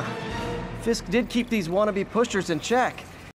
me! Fisk did keep these wannabe pushers in check.